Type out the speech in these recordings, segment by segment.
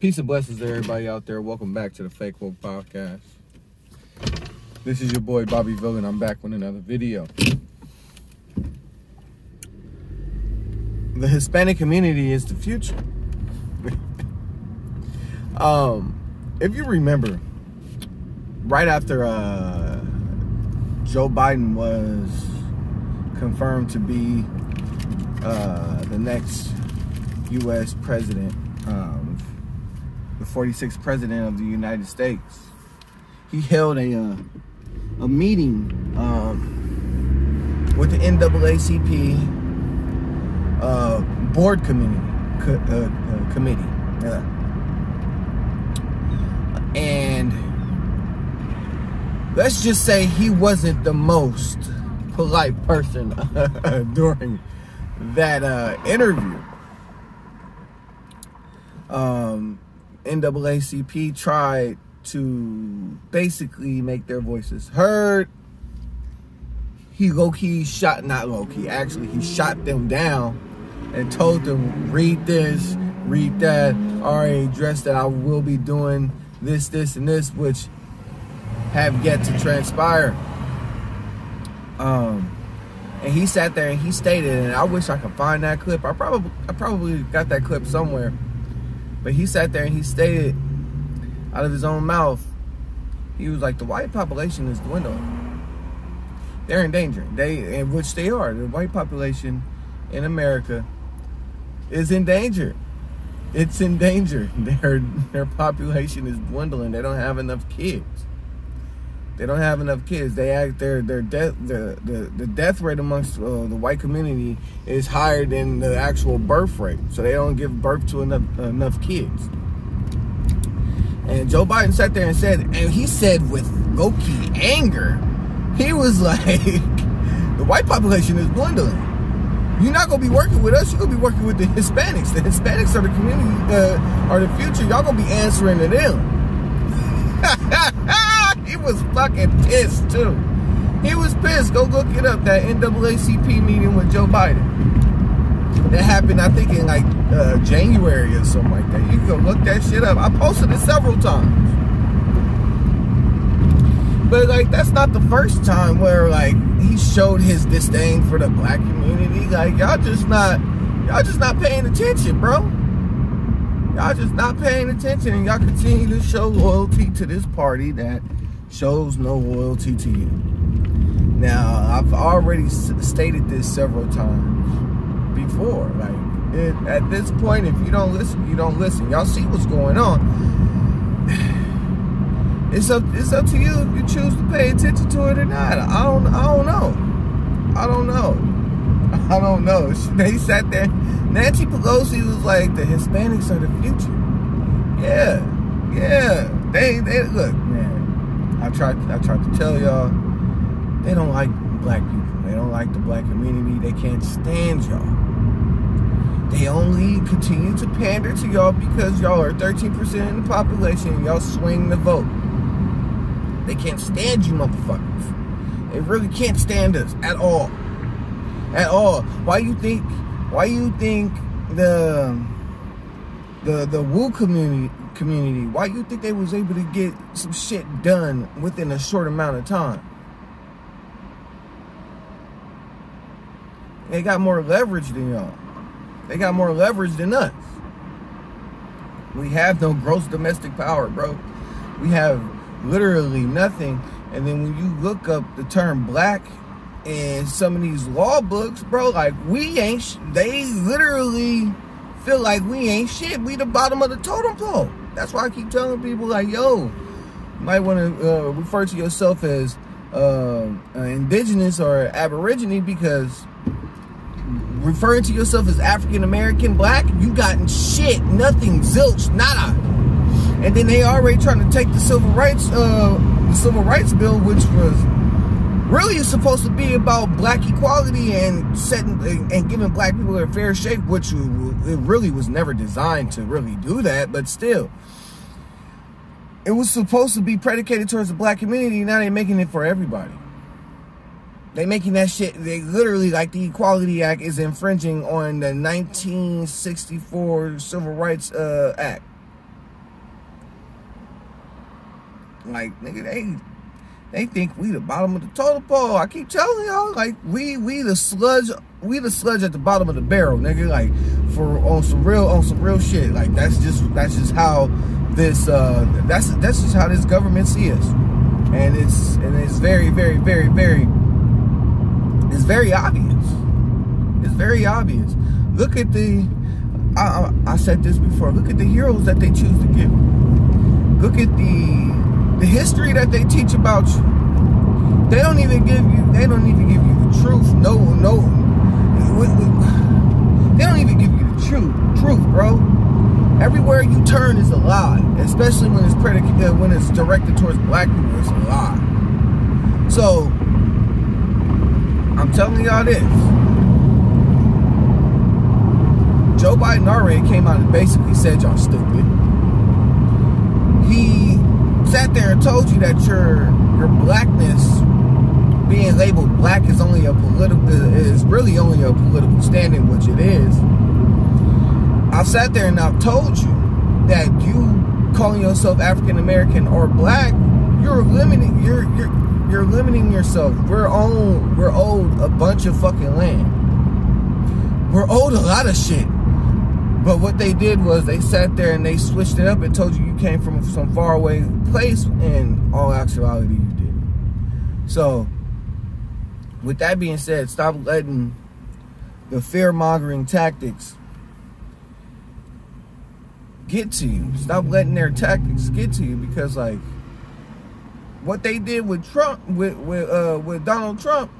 Peace and blessings to everybody out there. Welcome back to the Fake Woke Podcast. This is your boy Bobby Villain. I'm back with another video. The Hispanic community is the future. um, if you remember, right after uh, Joe Biden was confirmed to be uh, the next U.S. president, um, the 46th president of the United States, he held a uh, a meeting um, with the NAACP uh, board committee co- uh, uh, committee, and let's just say he wasn't the most polite person during that uh, interview. Um, NAACP tried to basically make their voices heard. He low key shot, not low key, actually, he shot them down and told them, read this, read that. I already addressed that I will be doing this, this, and this, which have yet to transpire. Um, and he sat there and he stated, and I wish I could find that clip. I probably, I probably got that clip somewhere. But he sat there and he stated out of his own mouth, he was like, the white population is dwindling. They're in danger. They, in which they are. The white population in America is in danger. It's in danger. Their their population is dwindling. They don't have enough kids. They don't have enough kids. They act their their death the, the the death rate amongst uh, the white community is higher than the actual birth rate. So they don't give birth to enough enough kids. And Joe Biden sat there and said, and he said with low key anger, he was like, the white population is dwindling. You're not gonna be working with us. You're gonna be working with the Hispanics. The Hispanics are the community, uh, are the future. Y'all gonna be answering to them. he was fucking pissed too. He was pissed. Go look it up. That NAACP meeting with Joe Biden. That happened, I think, in like uh, January or something like that. You can go look that shit up. I posted it several times. But like that's not the first time where like he showed his disdain for the black community. Like y'all just not y'all just not paying attention, bro. Y'all just not paying attention and y'all continue to show loyalty to this party that shows no loyalty to you. Now, I've already stated this several times before. Like it, at this point, if you don't listen, you don't listen. Y'all see what's going on it's up it's up to you if you choose to pay attention to it or not. I don't I don't know. I don't know. I don't know. They sat there. Nancy Pelosi was like, the Hispanics are the future. Yeah, yeah. They they look, man. I tried I tried to tell y'all, they don't like black people. They don't like the black community. They can't stand y'all. They only continue to pander to y'all because y'all are 13% in the population y'all swing the vote. They can't stand you motherfuckers. They really can't stand us at all. At all. Why you think why you think the the the Woo community community, why you think they was able to get some shit done within a short amount of time? They got more leverage than y'all. They got more leverage than us. We have no gross domestic power, bro. We have literally nothing. And then when you look up the term black in some of these law books, bro, like we ain't, they literally feel like we ain't shit. We the bottom of the totem pole. That's why I keep telling people like, yo, you might want to uh, refer to yourself as uh, indigenous or aborigine because referring to yourself as African American, black, you gotten shit, nothing, zilch, nada. And then they already trying to take the civil rights, uh, the civil rights bill, which was really is supposed to be about black equality and setting and giving black people a fair shake, which it really was never designed to really do that. But still, it was supposed to be predicated towards the black community. Now they're making it for everybody. They making that shit. They literally like the Equality Act is infringing on the 1964 Civil Rights uh, Act. like nigga, they they think we the bottom of the totem pole. I keep telling y'all, like we we the sludge, we the sludge at the bottom of the barrel, nigga. Like for on some real on some real shit. Like that's just that's just how this uh that's that's just how this government sees us, and it's and it's very very very very it's very obvious. It's very obvious. Look at the I, I, I said this before. Look at the heroes that they choose to give. Look at the the history that they teach about you, they don't even give you, they don't even give you the truth. No, no, they don't even give you the truth, truth, bro. Everywhere you turn is a lie, especially when it's predicated, uh, when it's directed towards black people, it's a lie. So, I'm telling y'all this. Joe Biden already came out and basically said y'all stupid. He sat there and told you that your your blackness being labeled black is only a political is really only a political standing, which it is. I've sat there and I've told you that you calling yourself African American or black, you're limiting you're you're you're limiting yourself. We're own we're owed a bunch of fucking land. We're owed a lot of shit. But what they did was they sat there and they switched it up and told you you came from some faraway place. In all actuality, you did. So, with that being said, stop letting the fear mongering tactics get to you. Stop letting their tactics get to you because, like, what they did with Trump, with with uh, with Donald Trump,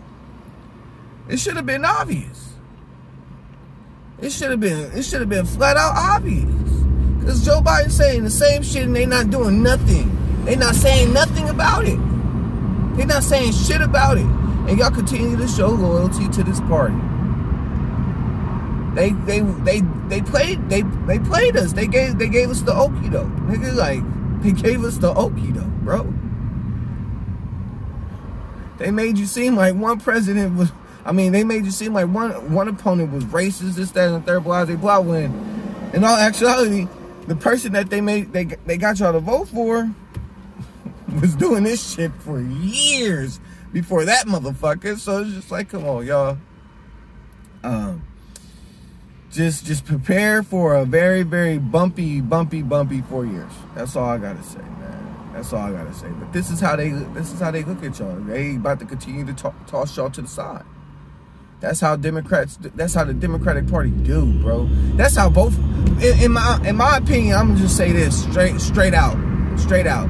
it should have been obvious. It should have been it should have been flat out obvious. Cause Joe Biden saying the same shit and they not doing nothing. They not saying nothing about it. They not saying shit about it. And y'all continue to show loyalty to this party. They they they they played they they played us. They gave they gave us the okie doke. Nigga like they gave us the okie doke, bro. They made you seem like one president was I mean, they made you seem like one one opponent was racist, this, that, and the third, blah, blah, blah. When, in all actuality, the person that they made they they got y'all to vote for was doing this shit for years before that motherfucker. So it's just like, come on, y'all. Um, just just prepare for a very very bumpy, bumpy, bumpy four years. That's all I gotta say, man. That's all I gotta say. But this is how they this is how they look at y'all. They about to continue to toss y'all to the side. That's how Democrats. That's how the Democratic Party do, bro. That's how both. In, in, my in my opinion, I'm gonna just say this straight straight out, straight out.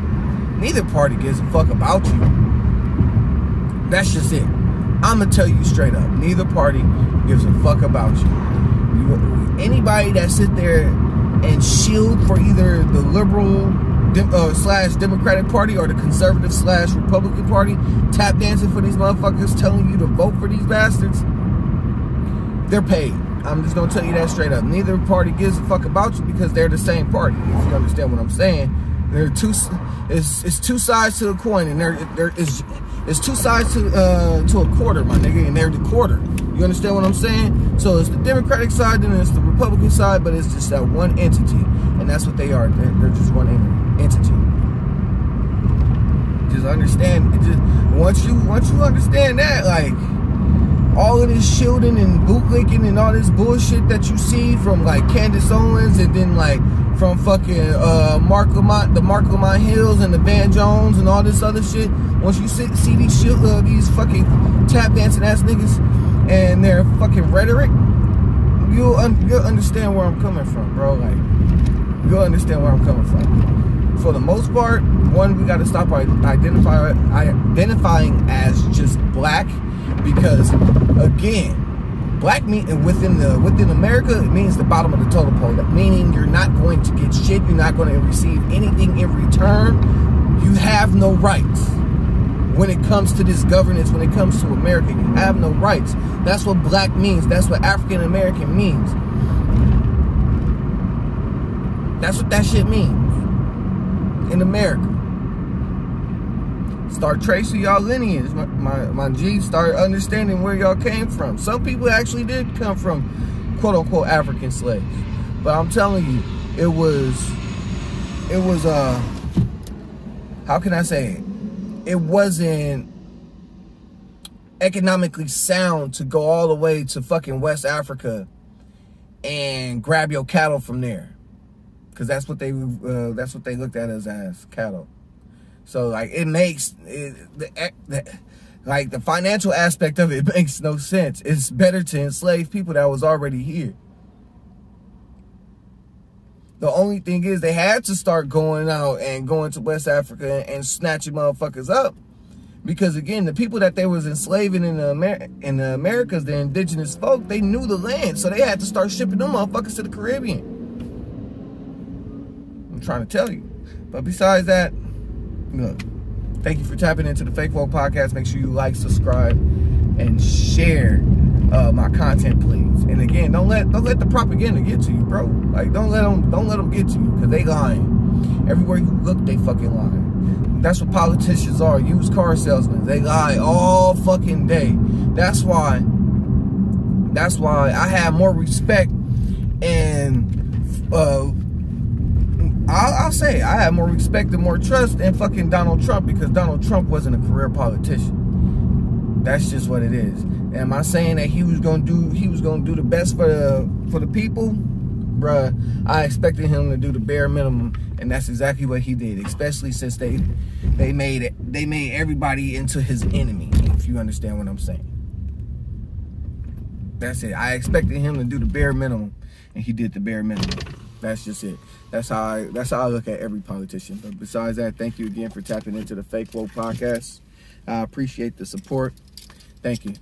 Neither party gives a fuck about you. That's just it. I'm gonna tell you straight up. Neither party gives a fuck about you. you anybody that sit there and shield for either the liberal uh, slash Democratic Party or the conservative slash Republican Party, tap dancing for these motherfuckers, telling you to vote for these bastards they're paid. I'm just gonna tell you that straight up. Neither party gives a fuck about you because they're the same party. If you understand what I'm saying, there are two. It's it's two sides to a coin, and there there is it's two sides to uh to a quarter, my nigga, and they're the quarter. You understand what I'm saying? So it's the Democratic side, and it's the Republican side, but it's just that one entity, and that's what they are. They're, they're just one entity. Just understand. Just once you once you understand that, like all of this shielding and bootlicking and all this bullshit that you see from like Candace Owens and then like from fucking uh, Marc Lamont, the Marc Lamont Hills and the Van Jones and all this other shit. Once you see, see these shit, uh, these fucking tap dancing ass niggas and their fucking rhetoric, you'll un you'll understand where I'm coming from, bro. Like you'll understand where I'm coming from. For the most part, one we got to stop identify identifying as just black because again black meat within the within America it means the bottom of the totem pole. Meaning you're not going to get shit you're not going to receive anything in return. You have no rights when it comes to this governance when it comes to America. You have no rights. That's what black means. That's what African American means. That's what that shit means in America Start tracing y'all lineage. My, my, my G start understanding where y'all came from. Some people actually did come from quote unquote African slaves. But I'm telling you, it was, it was, uh, how can I say it? It wasn't economically sound to go all the way to fucking West Africa and grab your cattle from there, because that's what they uh, that's what they looked at us as cattle. So like it makes it, the, the like the financial aspect of it makes no sense. It's better to enslave people that was already here. The only thing is they had to start going out and going to West Africa and snatching motherfuckers up. Because again, the people that they was enslaving in the, Amer in the Americas, the indigenous folk, they knew the land. So they had to start shipping them motherfuckers to the Caribbean. I'm trying to tell you. But besides that, look, thank you for tapping into the Fake Woke Podcast. Make sure you like, subscribe, and share uh, my content, please. And again, don't let don't let the propaganda get to you, bro. Like don't let them don't let them get to you because they lying. Everywhere you look, they fucking lying. That's what politicians are. Used car salesmen. They lie all fucking day. That's why. That's why I have more respect and uh, I'll, I'll, say I have more respect and more trust in fucking Donald Trump because Donald Trump wasn't a career politician. That's just what it is. Am I saying that he was gonna do he was gonna do the best for the for the people? Bruh, I expected him to do the bare minimum, and that's exactly what he did. Especially since they they made it they made everybody into his enemy. If you understand what I'm saying. That's it. I expected him to do the bare minimum, and he did the bare minimum. That's just it. That's how I that's how I look at every politician. But besides that, thank you again for tapping into the Fake Woke podcast. I appreciate the support. Thank you.